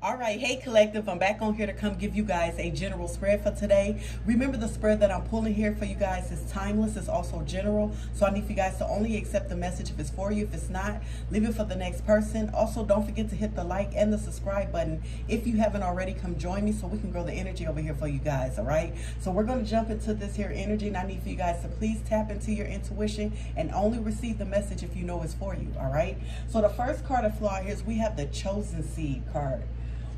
All right, hey collective, I'm back on here to come give you guys a general spread for today. Remember the spread that I'm pulling here for you guys is timeless, it's also general. So I need you guys to only accept the message if it's for you. If it's not, leave it for the next person. Also, don't forget to hit the like and the subscribe button. If you haven't already, come join me so we can grow the energy over here for you guys, all right? So we're gonna jump into this here energy and I need for you guys to please tap into your intuition and only receive the message if you know it's for you, all right? So the first card of flaw is we have the chosen seed card.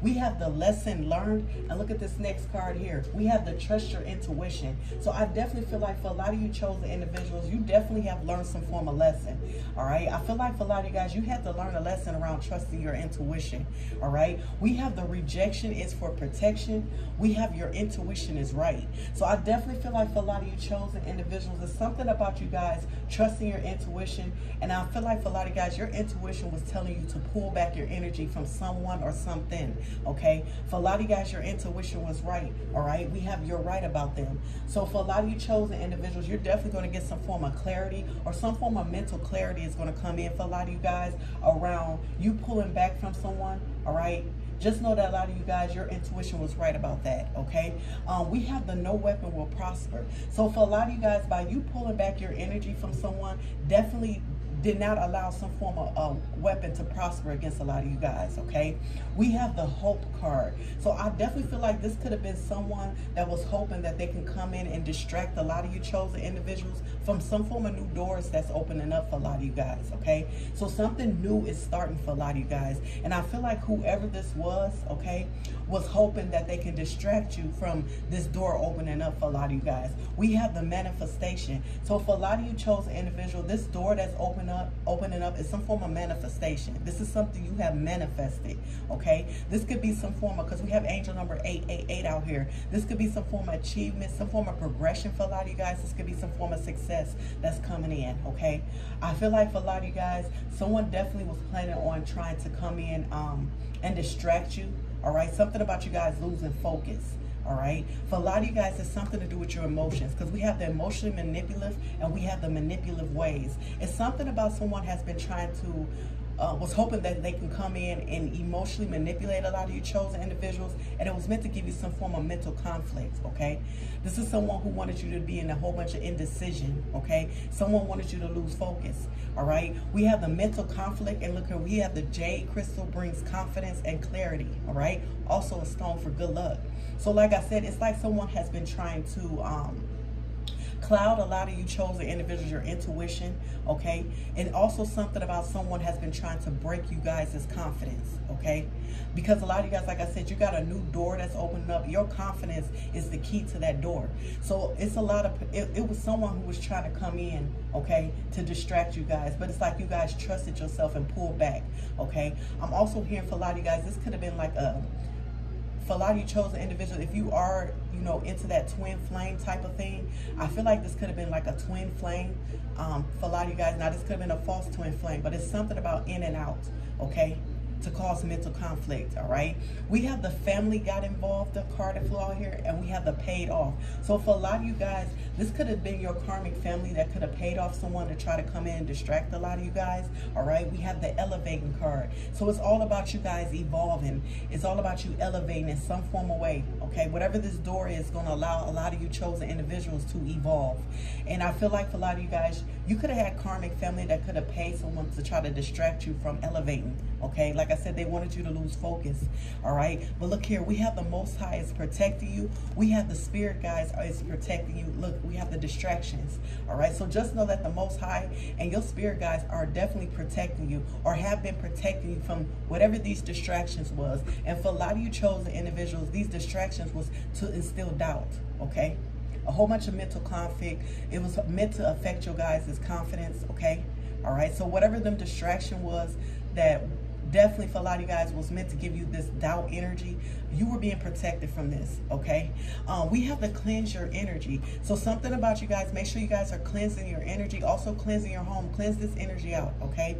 We have the lesson learned. And look at this next card here. We have the trust your intuition. So I definitely feel like for a lot of you chosen individuals, you definitely have learned some form of lesson. All right. I feel like for a lot of you guys, you had to learn a lesson around trusting your intuition. All right. We have the rejection is for protection. We have your intuition is right. So I definitely feel like for a lot of you chosen individuals, there's something about you guys trusting your intuition. And I feel like for a lot of guys, your intuition was telling you to pull back your energy from someone or something okay? For a lot of you guys, your intuition was right, all right? We have you're right about them. So for a lot of you chosen individuals, you're definitely going to get some form of clarity or some form of mental clarity is going to come in for a lot of you guys around you pulling back from someone, all right? just know that a lot of you guys, your intuition was right about that, okay? Um, we have the no weapon will prosper. So for a lot of you guys, by you pulling back your energy from someone, definitely did not allow some form of uh, weapon to prosper against a lot of you guys, okay? We have the hope card. So I definitely feel like this could have been someone that was hoping that they can come in and distract a lot of you chosen individuals from some form of new doors that's opening up for a lot of you guys, okay? So something new is starting for a lot of you guys. And I feel like whoever this was, okay, was hoping that they can distract you from this door opening up for a lot of you guys. We have the manifestation. So for a lot of you chosen individual, this door that's open up, opening up is some form of manifestation. This is something you have manifested, okay? This could be some form of, because we have angel number 888 out here. This could be some form of achievement, some form of progression for a lot of you guys. This could be some form of success that's coming in, okay? I feel like for a lot of you guys, someone definitely was planning on trying to come in um, and distract you all right? Something about you guys losing focus. All right. For a lot of you guys, it's something to do with your emotions because we have the emotionally manipulative and we have the manipulative ways. It's something about someone has been trying to uh, was hoping that they can come in and emotionally manipulate a lot of your chosen individuals, and it was meant to give you some form of mental conflict, okay? This is someone who wanted you to be in a whole bunch of indecision, okay? Someone wanted you to lose focus, all right? We have the mental conflict, and look here, we have the jade crystal brings confidence and clarity, all right? Also a stone for good luck. So like I said, it's like someone has been trying to, um, cloud a lot of you chosen individuals your intuition okay? And also something about someone has been trying to break you guys' confidence okay? Because a lot of you guys like i said you got a new door that's opening up. Your confidence is the key to that door. So it's a lot of it, it was someone who was trying to come in okay to distract you guys. But it's like you guys trusted yourself and pulled back okay? I'm also hearing for a lot of you guys this could have been like a for a lot of you chosen individuals, if you are, you know, into that twin flame type of thing, I feel like this could have been like a twin flame um, for a lot of you guys. Now, this could have been a false twin flame, but it's something about in and out, okay? To cause mental conflict, all right? We have the family got involved, the card of flaw here, and we have the paid off. So for a lot of you guys, this could have been your karmic family that could have paid off someone to try to come in and distract a lot of you guys, all right? We have the elevating card. So it's all about you guys evolving. It's all about you elevating in some form of way, okay? Whatever this door is going to allow a lot of you chosen individuals to evolve. And I feel like for a lot of you guys, you could have had karmic family that could have paid someone to try to distract you from elevating, okay? Like I said, they wanted you to lose focus, all right? But look here, we have the Most High is protecting you. We have the Spirit guys is protecting you. Look, we have the distractions, all right? So just know that the Most High and your Spirit guys are definitely protecting you or have been protecting you from whatever these distractions was. And for a lot of you chosen individuals, these distractions was to instill doubt, okay? a whole bunch of mental conflict. It was meant to affect your guys' confidence, okay? All right, so whatever them distraction was that definitely for a lot of you guys was meant to give you this doubt energy you were being protected from this okay um, we have to cleanse your energy so something about you guys make sure you guys are cleansing your energy also cleansing your home cleanse this energy out okay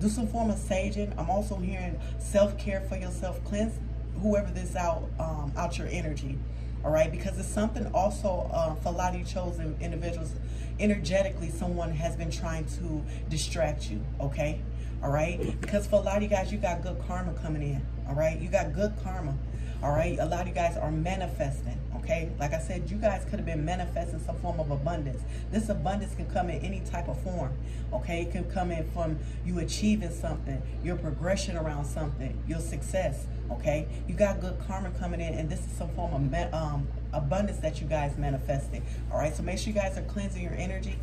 do some form of saging i'm also hearing self-care for yourself cleanse whoever this out um, out your energy all right because it's something also uh, for a lot of you chosen individuals energetically someone has been trying to distract you okay All right, because for a lot of you guys, you got good karma coming in. All right, you got good karma. All right, a lot of you guys are manifesting. Okay, like I said, you guys could have been manifesting some form of abundance. This abundance can come in any type of form. Okay, it can come in from you achieving something, your progression around something, your success. Okay, you got good karma coming in, and this is some form of um, abundance that you guys manifested. All right, so make sure you guys are cleansing your energy.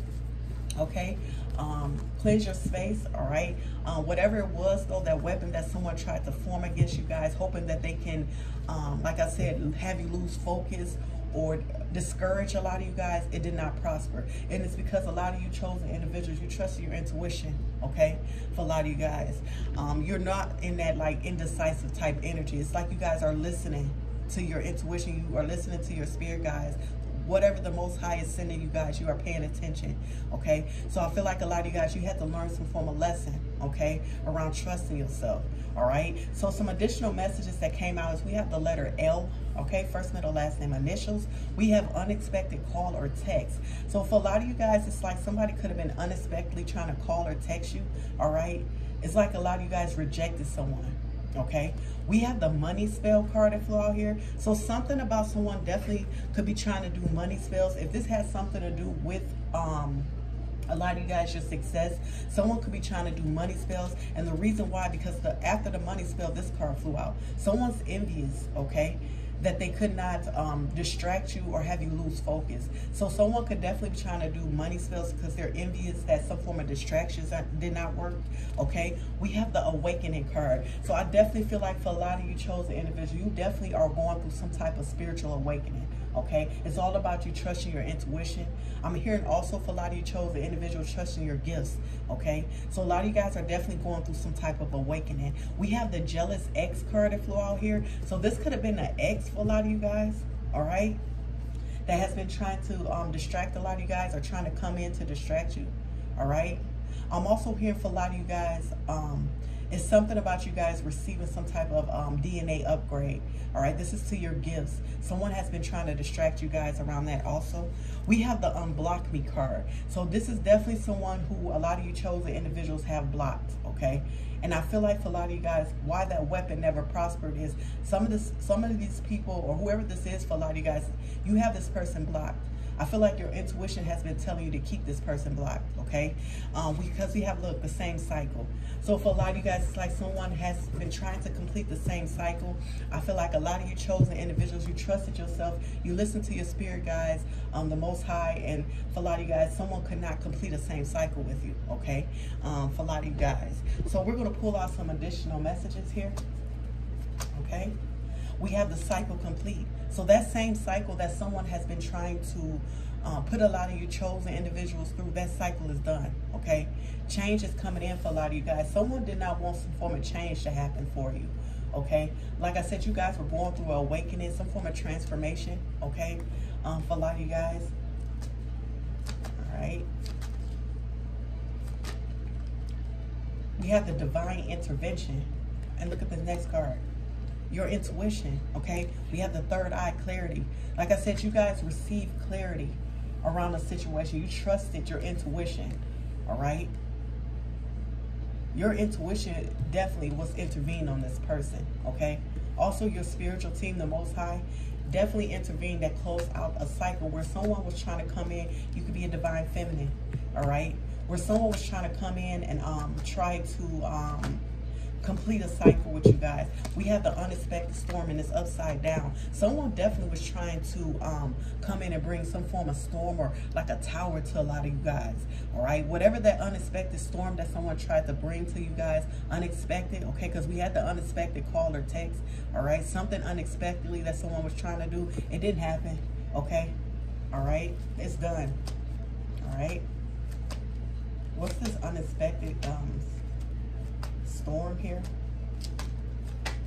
Okay, um, cleanse your space, all right? Um, whatever it was, though, that weapon that someone tried to form against you guys, hoping that they can, um, like I said, have you lose focus or discourage a lot of you guys, it did not prosper. And it's because a lot of you chosen individuals, you trust your intuition, okay? For a lot of you guys. Um, you're not in that like indecisive type energy. It's like you guys are listening to your intuition. You are listening to your spirit guides whatever the most high is sending you guys, you are paying attention. Okay. So I feel like a lot of you guys, you had to learn some form of lesson, okay, around trusting yourself. All right. So some additional messages that came out is we have the letter L. Okay, first, middle, last name, initials. We have unexpected call or text. So for a lot of you guys, it's like somebody could have been unexpectedly trying to call or text you. All right. It's like a lot of you guys rejected someone okay? We have the money spell card flew out here. So something about someone definitely could be trying to do money spells. If this has something to do with um a lot of you guys your success someone could be trying to do money spells. And the reason why because the after the money spell this card flew out. Someone's envious okay that they could not um, distract you or have you lose focus. So someone could definitely be trying to do money spells because they're envious that some form of distractions did not work. Okay, we have the awakening card. So I definitely feel like for a lot of you chosen individuals, you definitely are going through some type of spiritual awakening okay? It's all about you trusting your intuition. I'm hearing also for a lot of you chosen individuals trusting your gifts, okay? So a lot of you guys are definitely going through some type of awakening. We have the jealous ex card that flew out here. So this could have been an ex for a lot of you guys, all right? That has been trying to um, distract a lot of you guys or trying to come in to distract you, all right? I'm also hearing for a lot of you guys, um, it's something about you guys receiving some type of um, DNA upgrade. All right, this is to your gifts. Someone has been trying to distract you guys around that also. We have the unblock me card. So this is definitely someone who a lot of you chosen individuals have blocked, okay? And I feel like for a lot of you guys, why that weapon never prospered is some of this, some of these people or whoever this is for a lot of you guys, you have this person blocked. I feel like your intuition has been telling you to keep this person blocked, okay? Um, because we have, look, the same cycle. So for a lot of you guys, it's like someone has been trying to complete the same cycle. I feel like a lot of you chosen individuals, you trusted yourself, you listened to your spirit guides, um, the Most High, and for a lot of you guys, someone could not complete the same cycle with you, okay? Um, for a lot of you guys. So we're going to pull out some additional messages here, okay? We have the cycle complete. So that same cycle that someone has been trying to uh, put a lot of you chosen individuals through, that cycle is done, okay? Change is coming in for a lot of you guys. Someone did not want some form of change to happen for you, okay? Like I said, you guys were born through an awakening, some form of transformation, okay? Um, for a lot of you guys, all right? We have the divine intervention. And look at the next card your intuition, okay? We have the third eye clarity. Like I said, you guys receive clarity around a situation. You trusted your intuition, all right? Your intuition definitely was intervened on this person, okay? Also, your spiritual team, the Most High, definitely intervened that closed out a cycle where someone was trying to come in. You could be a divine feminine, all right? Where someone was trying to come in and um, try to um, complete a cycle with you guys. We have the unexpected storm and it's upside down. Someone definitely was trying to um, come in and bring some form of storm or like a tower to a lot of you guys. All right. Whatever that unexpected storm that someone tried to bring to you guys, unexpected. Okay. Because we had the unexpected call or text. All right. Something unexpectedly that someone was trying to do. It didn't happen. Okay. All right. It's done. All right. What's this unexpected um, storm here.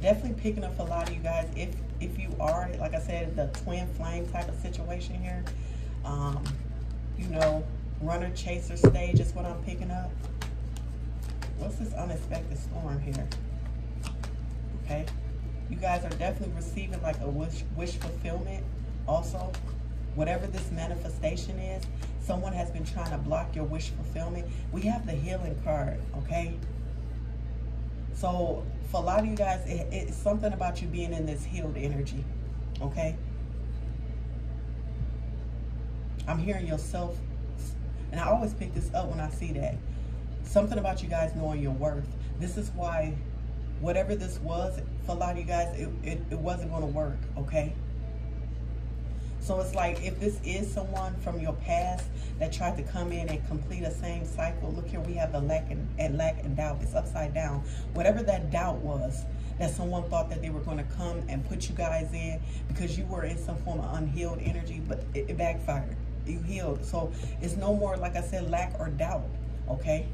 Definitely picking up a lot of you guys. If if you are, like I said, the twin flame type of situation here. Um, you know, runner chaser stage is what I'm picking up. What's this unexpected storm here? Okay. You guys are definitely receiving like a wish, wish fulfillment also. Whatever this manifestation is, someone has been trying to block your wish fulfillment. We have the healing card, okay? So for a lot of you guys, it, it's something about you being in this healed energy. Okay. I'm hearing yourself, and I always pick this up when I see that. Something about you guys knowing your worth. This is why whatever this was, for a lot of you guys, it, it, it wasn't going to work, okay? So it's like if this is someone from your past that tried to come in and complete a same cycle, look here, we have the lack and, and lack and doubt. It's upside down. Whatever that doubt was, that someone thought that they were going to come and put you guys in because you were in some form of unhealed energy, but it, it backfired. You healed. So it's no more, like I said, lack or doubt, okay?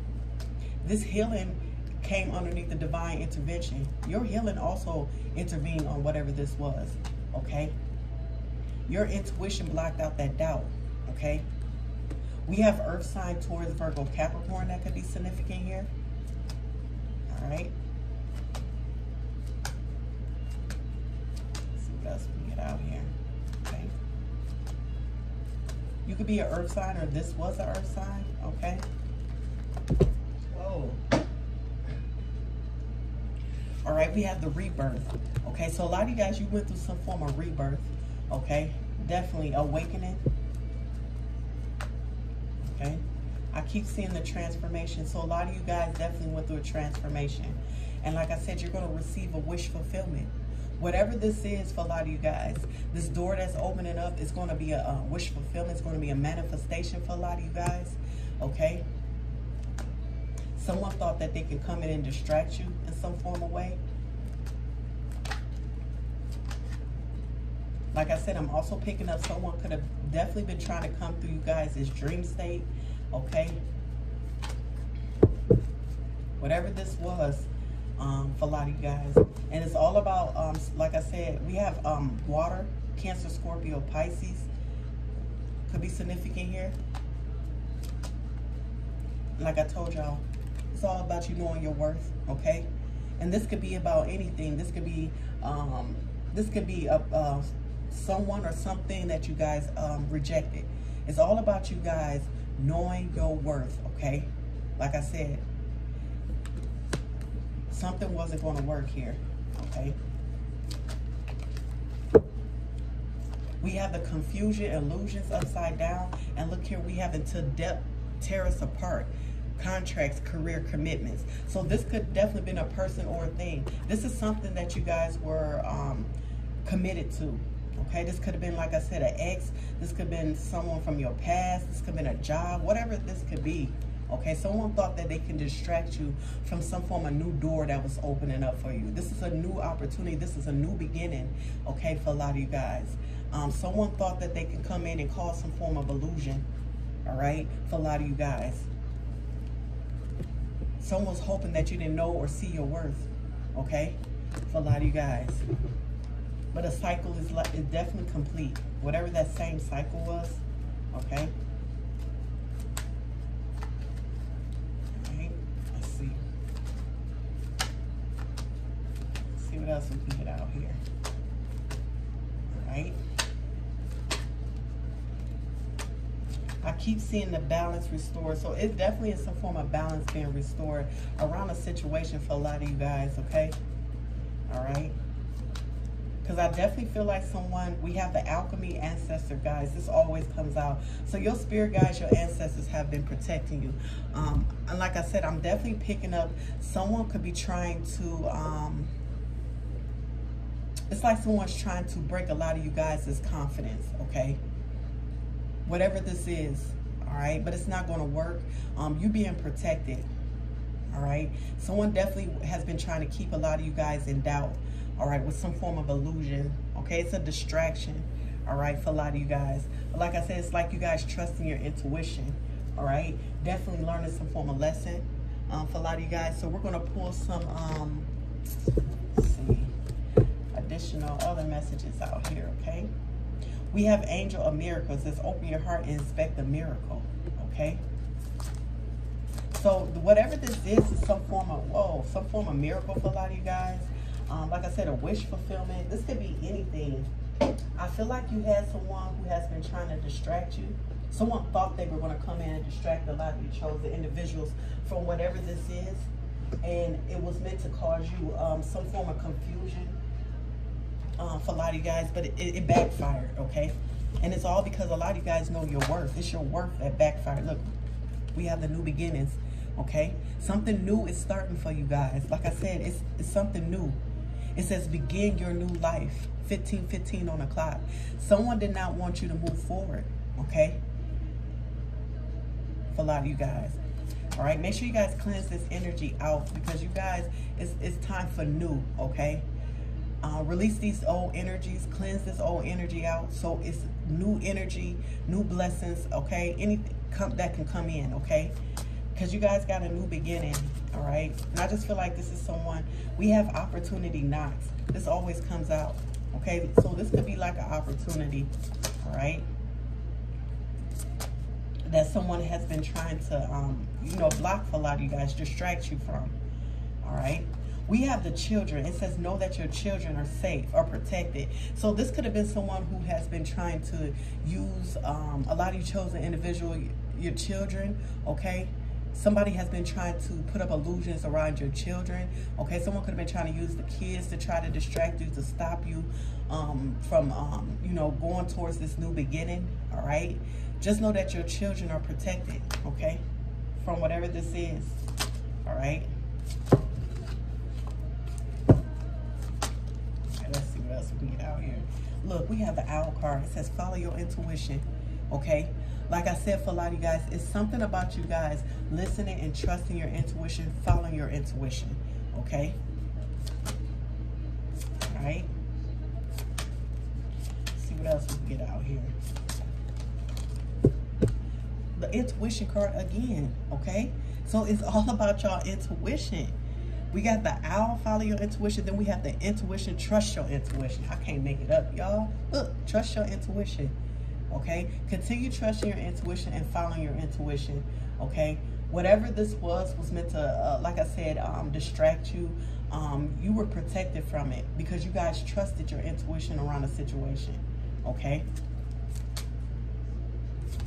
This healing came underneath the divine intervention. Your healing also intervened on whatever this was, okay? Your intuition blocked out that doubt, okay? We have Earth sign Taurus, Virgo, Capricorn that could be significant here. All right. Let's see what else we get out here. Okay. You could be an Earth sign or this was an Earth sign, okay? Whoa. All right, we have the rebirth. Okay, so a lot of you guys, you went through some form of rebirth. Okay, definitely awakening. Okay, I keep seeing the transformation. So a lot of you guys definitely went through a transformation. And like I said, you're going to receive a wish fulfillment. Whatever this is for a lot of you guys, this door that's opening up is going to be a, a wish fulfillment. It's going to be a manifestation for a lot of you guys. Okay. Someone thought that they could come in and distract you in some form of way. Like I said, I'm also picking up someone could have definitely been trying to come through you guys' dream state. Okay. Whatever this was um, for a lot of you guys. And it's all about, um, like I said, we have um, water, Cancer, Scorpio, Pisces. Could be significant here. Like I told y'all, it's all about you knowing your worth, okay? And this could be about anything. This could be, um, this could be a, uh, someone or something that you guys um, rejected. It's all about you guys knowing your worth, okay? Like I said, something wasn't going to work here, okay? We have the confusion, illusions upside down. And look here, we have until death tear us apart contracts, career commitments. So this could definitely been a person or a thing. This is something that you guys were um, committed to. Okay, this could have been, like I said, an ex. This could have been someone from your past. This could have been a job, whatever this could be. Okay, someone thought that they can distract you from some form of new door that was opening up for you. This is a new opportunity. This is a new beginning, okay, for a lot of you guys. Um, someone thought that they can come in and cause some form of illusion, all right, for a lot of you guys. Someone's hoping that you didn't know or see your worth, okay? For a lot of you guys. But a cycle is, like, is definitely complete. Whatever that same cycle was, okay? let's see. Let's see what else we can get out here. All right. I keep seeing the balance restored. So it definitely is some form of balance being restored around a situation for a lot of you guys, okay? All right. Because I definitely feel like someone, we have the alchemy ancestor guys. This always comes out. So your spirit guides, your ancestors have been protecting you. Um, and like I said, I'm definitely picking up, someone could be trying to, um, it's like someone's trying to break a lot of you guys' confidence, okay? whatever this is, all right? But it's not going to work. Um, you being protected, all right? Someone definitely has been trying to keep a lot of you guys in doubt, all right, with some form of illusion, okay? It's a distraction, all right, for a lot of you guys. But like I said, it's like you guys trusting your intuition, all right? Definitely learning some form of lesson um, for a lot of you guys. So we're going to pull some, um, see, additional other messages out here, okay? We have Angel of Miracles. Let's open your heart and inspect the miracle. Okay? So whatever this is, is some form of, whoa, some form of miracle for a lot of you guys. Um, like I said, a wish fulfillment. This could be anything. I feel like you had someone who has been trying to distract you. Someone thought they were going to come in and distract a lot of you chosen individuals from whatever this is. and it was meant to cause you um, some form of confusion uh, for a lot of you guys, but it, it, backfired, okay? And it's all because a lot of you guys know your worth. It's your worth that backfired. Look, we have the new beginnings, okay? Something new is starting for you guys. Like I said, it's, it's something new. It says begin your new life. 15, 15 on the clock. Someone did not want you to move forward, okay? For a lot of you guys. All right, make sure you guys cleanse this energy out because you guys, it's, it's time for new, okay? Uh, release these old energies, cleanse this old energy out so it's new energy, new blessings, okay? Anything come, that can come in, okay? Because you guys got a new beginning, all right? And I just feel like this is someone, we have opportunity knocks. This always comes out, okay? So this could be like an opportunity, all right? That someone has been trying to, um, you know, block for a lot of you guys, distract you from, all right? We have the children. It says, know that your children are safe or protected. So this could have been someone who has been trying to use, um, a lot of you chosen individual, your children, okay? Somebody has been trying to put up illusions around your children. Okay, someone could have been trying to use the kids to try to distract you, to stop you um, from, um, you know, going towards this new beginning. All right, just know that your children are protected. Okay, from whatever this is. All right. Okay, let's see what else we can get out here. Look, we have the owl card. It says follow your intuition. Okay like I said for a lot of you guys, it's something about you guys listening and trusting your intuition, following your intuition, okay? All right. Let's see what else we can get out here. The intuition card again, okay? So it's all about y'all intuition. We got the owl, follow your intuition. Then we have the intuition, trust your intuition. I can't make it up, y'all. Look, trust your intuition okay? Continue trusting your intuition and following your intuition, okay? Whatever this was, was meant to, uh, like I said, um, distract you. Um, you were protected from it because you guys trusted your intuition around a situation, okay?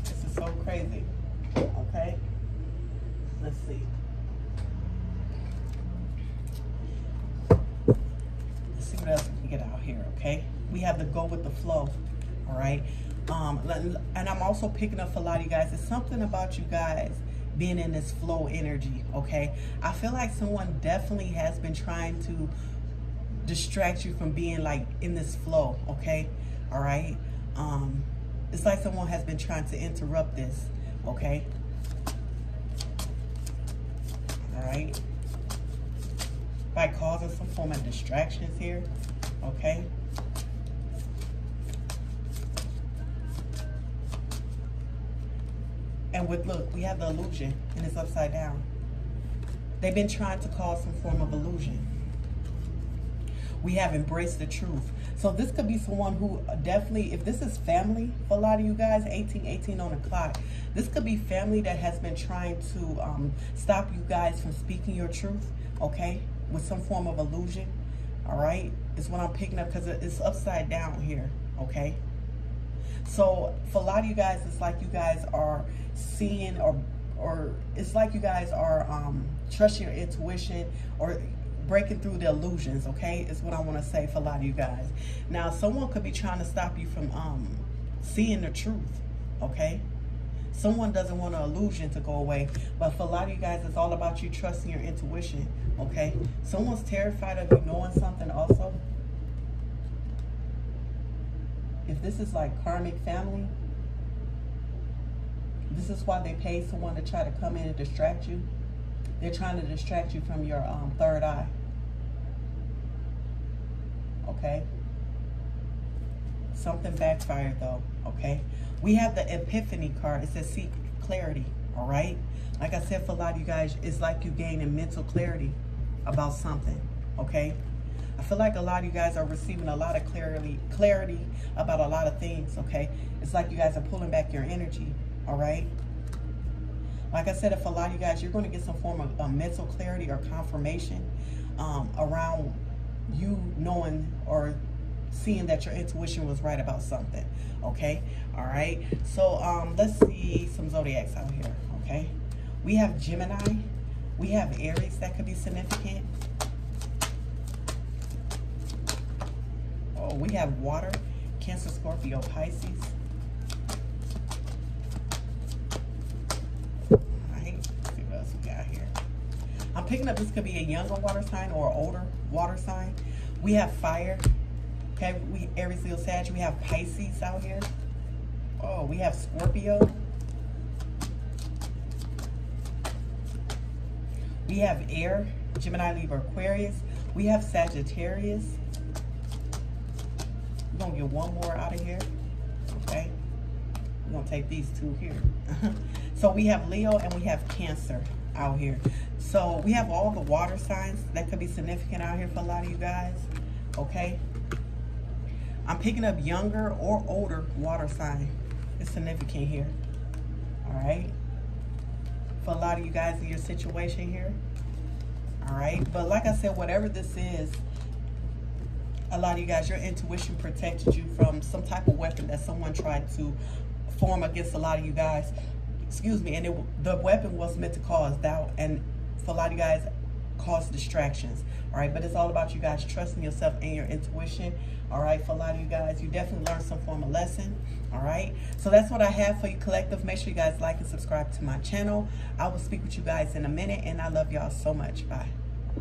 This is so crazy, okay? Let's see. Let's see what else we can get out here, okay? We have to go with the flow, all right? Um, and I'm also picking up a lot of you guys. It's something about you guys being in this flow energy, okay? I feel like someone definitely has been trying to distract you from being like in this flow, okay? All right? Um, it's like someone has been trying to interrupt this, okay? All right? By causing some form of distractions here, okay? And with, look, we have the illusion and it's upside down. They've been trying to cause some form of illusion. We have embraced the truth. So this could be someone who definitely, if this is family for a lot of you guys, 18, 18 on the clock, this could be family that has been trying to um, stop you guys from speaking your truth, okay, with some form of illusion, all right? It's what I'm picking up because it's upside down here, okay? So for a lot of you guys, it's like you guys are seeing or or it's like you guys are um, trusting your intuition or breaking through the illusions, okay? Is what I want to say for a lot of you guys. Now, someone could be trying to stop you from um, seeing the truth, okay? Someone doesn't want an illusion to go away, but for a lot of you guys, it's all about you trusting your intuition, okay? Someone's terrified of you knowing something also. If this is like karmic family, this is why they pay someone to try to come in and distract you. They're trying to distract you from your um, third eye. Okay? Something backfired though, okay? We have the epiphany card. It says seek clarity, all right? Like I said, for a lot of you guys, it's like you gaining mental clarity about something, okay? I feel like a lot of you guys are receiving a lot of clarity, clarity about a lot of things, okay? It's like you guys are pulling back your energy all right? Like I said, if a lot of you guys, you're going to get some form of uh, mental clarity or confirmation um, around you knowing or seeing that your intuition was right about something, okay? All right, so um, let's see some zodiacs out here, okay? We have Gemini, We have Aries that could be significant. Oh, we have water, Cancer, Scorpio, Pisces. I'm picking up this could be a younger water sign or older water sign. We have fire. Okay, we Aries, Leo, Sag. We have Pisces out here. Oh, we have Scorpio. We have air, Gemini, Libra, Aquarius. We have Sagittarius. We're to get one more out of here. Okay. We're to take these two here. so we have Leo and we have Cancer out here. So we have all the water signs that could be significant out here for a lot of you guys. Okay. I'm picking up younger or older water sign. It's significant here. All right. For a lot of you guys in your situation here. All right. But like I said, whatever this is, a lot of you guys, your intuition protected you from some type of weapon that someone tried to form against a lot of you guys excuse me, and it, the weapon was meant to cause doubt and for a lot of you guys cause distractions. All right, but it's all about you guys trusting yourself and your intuition. All right, for a lot of you guys, you definitely learned some form of lesson. All right, so that's what I have for you, collective. Make sure you guys like and subscribe to my channel. I will speak with you guys in a minute, and I love y'all so much. Bye.